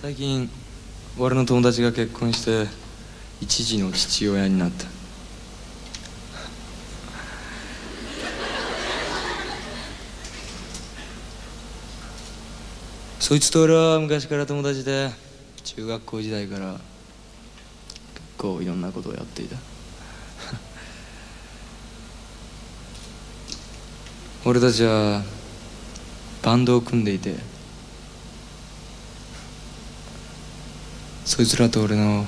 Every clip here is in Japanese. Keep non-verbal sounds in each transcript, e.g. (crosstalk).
最近俺の友達が結婚して一児の父親になった。(laughs) そいつと俺は昔から友達で中学校時代から結構いろんなことをやっていた。(laughs) 俺たちはバンドを組んでいてそいつらと俺の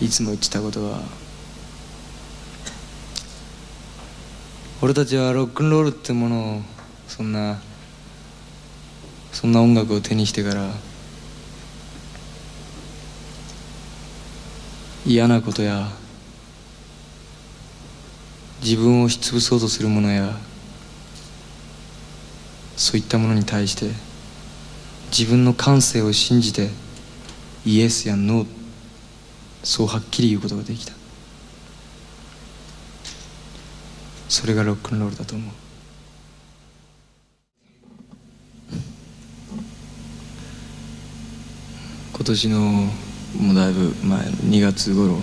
いつも言ってたことは俺たちはロックンロールってものをそんなそんな音楽を手にしてから嫌なことや自分を押しつぶそうとするものやそういったものに対して自分の感性を信じてイエスやノーそうはっきり言うことができた。それがロックンロールだと思う。今年のもうだいぶ前2月頃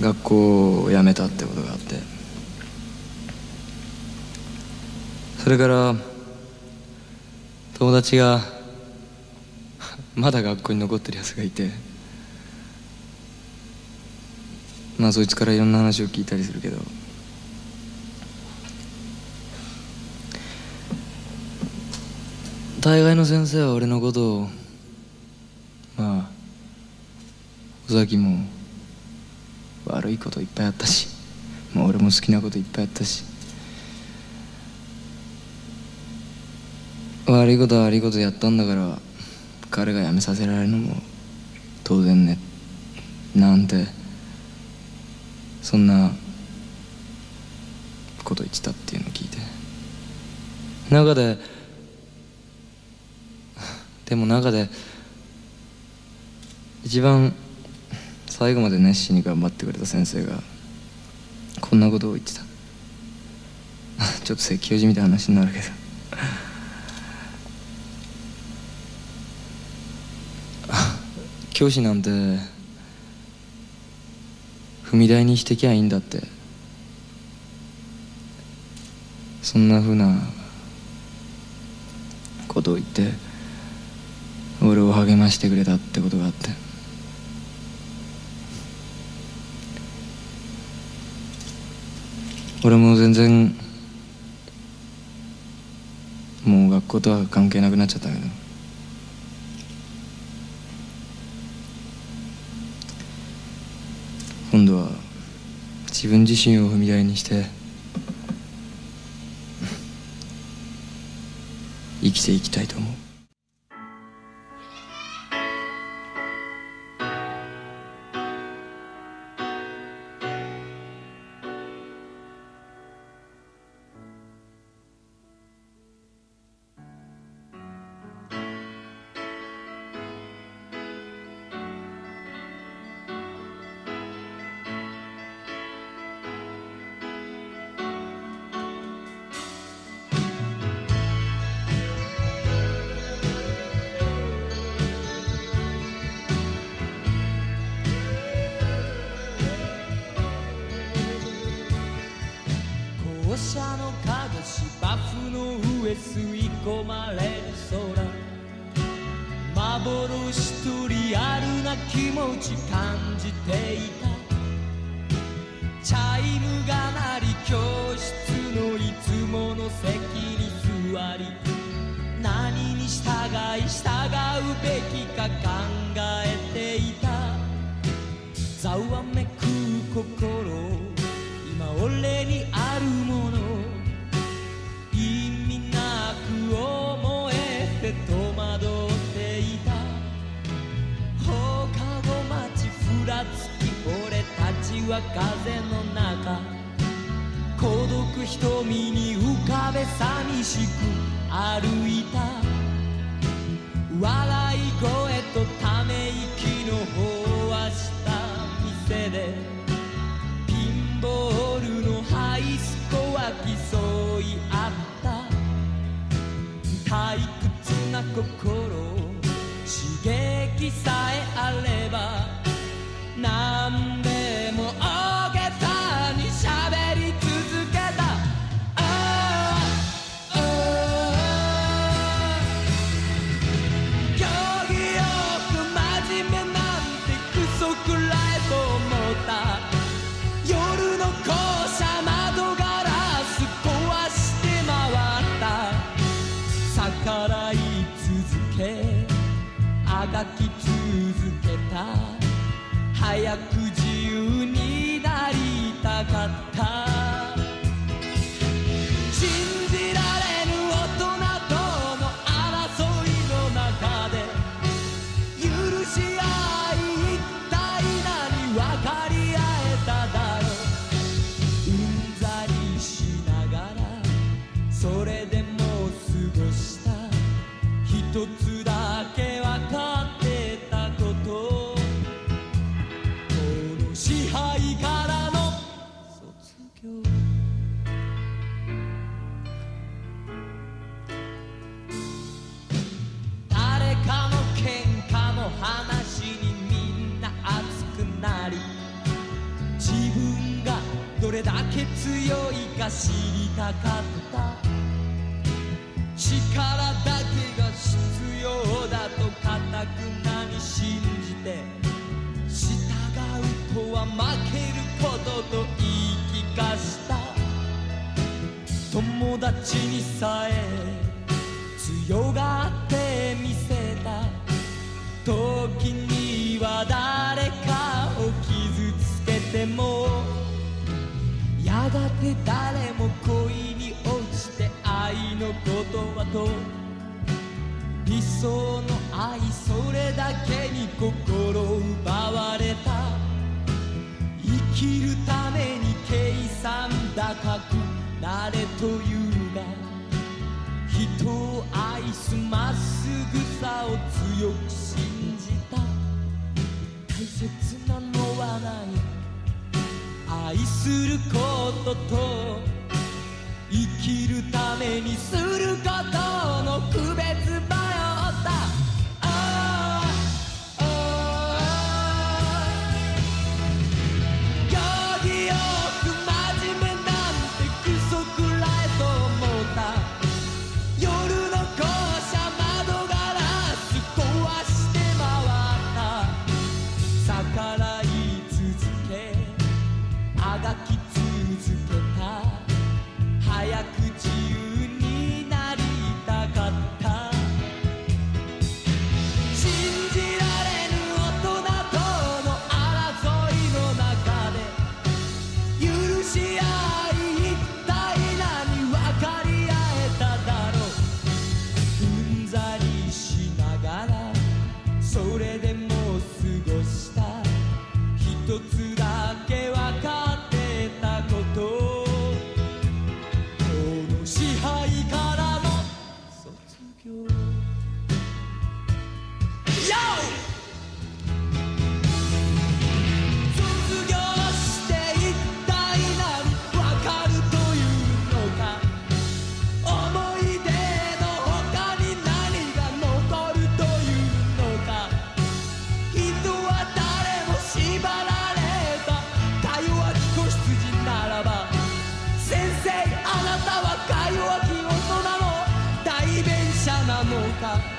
学校を辞めたってことがあってそれから友達が (laughs) まだ学校に残ってるやつがいてまあそいつからいろんな話を聞いたりするけど大概の先生は俺のことをまあ尾崎も悪いこといっぱいあったし、まあ、俺も好きなこといっぱいあったし悪いことは悪いことやったんだから彼が辞めさせられるのも当然ね。なんてそんなこと言ってたっていうのを聞いて。中ででも中で一番最後まで熱心に頑張ってくれた先生がこんなことを言ってた。(laughs) ちょっと説教じみたいな話になるけど。教師なんて踏み台にしてきゃいいんだって。そんなふうなことを言って俺を励ましてくれたってことがあって。俺も全然もう学校とは関係なくなっちゃったけど。今度は自分自身を踏み台にして生きていきたいと思う。校舎の影芝生の上吸い込まれる空。幻とリアルな気持ち感じていた。チャイムが鳴り教室のいつもの席に座り何に従い従うべきか考えは風の中。孤独瞳に浮かべ寂しく歩いた。笑い声とため息の飽和した。店で。ピンボールのハイスコア競い合った。退屈な心。を刺激さえあれば。何あがき続けた。早く自由になりたかった。信じられぬ大人との争いの中で許し合い一体何分かり合えただろう。うんざりしながらそれでも過ごした。一つけ強いか知りたかった。力だけが必要だとかたくなに信じて従うとは負けることと言い聞かした。友達にさえ強がってみせた。時には誰かを傷つけてもやがて誰も恋に落ちて愛の言葉と。理想の愛それだけに心奪われた。生きるために計算高くなれというが。人を愛すまっすぐさを強く信じた。大切なのは何？愛することと生きるためにすることのな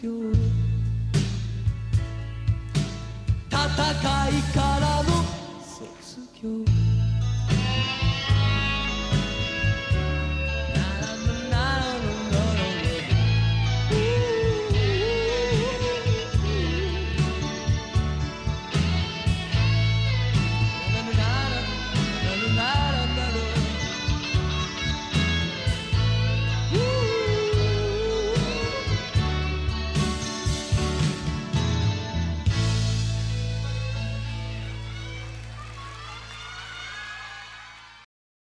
卒業戦いからの。卒業